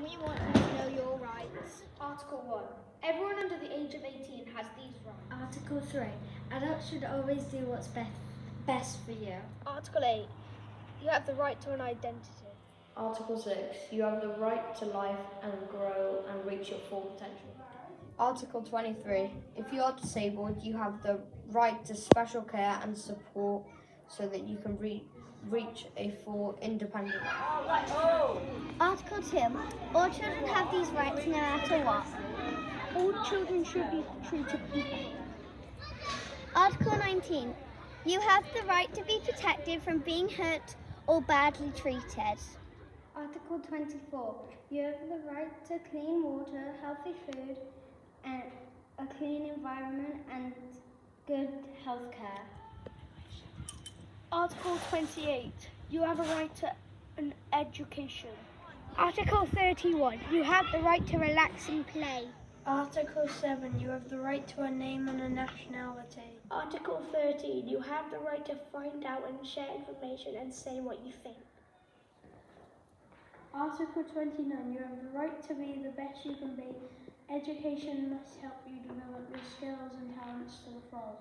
and we want you to know your rights. Article 1. Everyone under the age of 18 has these rights. Article 3. Adults should always do what's best, best for you. Article 8. You have the right to an identity. Article 6. You have the right to life and grow and reach your full potential. Article 23. If you are disabled, you have the right to special care and support so that you can re- reach a full independent life. Article 2. All children have these rights no matter what. All children should be treated equally. Article 19. You have the right to be protected from being hurt or badly treated. Article 24. You have the right to clean water, healthy food, and a clean environment and good health care. Article 28. You have a right to an education. Article 31. You have the right to relax and play. Article 7. You have the right to a name and a nationality. Article 13. You have the right to find out and share information and say what you think. Article 29. You have the right to be the best you can be. Education must help you develop your skills and talents to the full.